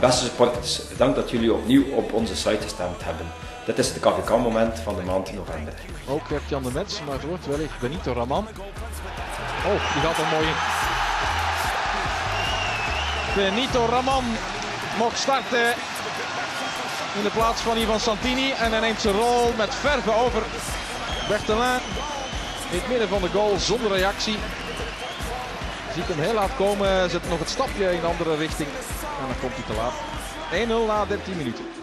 Beste supporters, bedankt dat jullie opnieuw op onze site gestemd hebben. Dit is het KVK-moment van de maand november. Ook heeft Jan de Mets, maar het wordt wellicht Benito Raman. Oh, die gaat er mooi in. Benito Raman mocht starten in de plaats van Ivan Santini. En hij neemt zijn rol met verve over. Bertelin in het midden van de goal zonder reactie. Ziet hem heel laat komen, zet nog het stapje in de andere richting. En dan komt hij te laat. 1-0 na 13 minuten.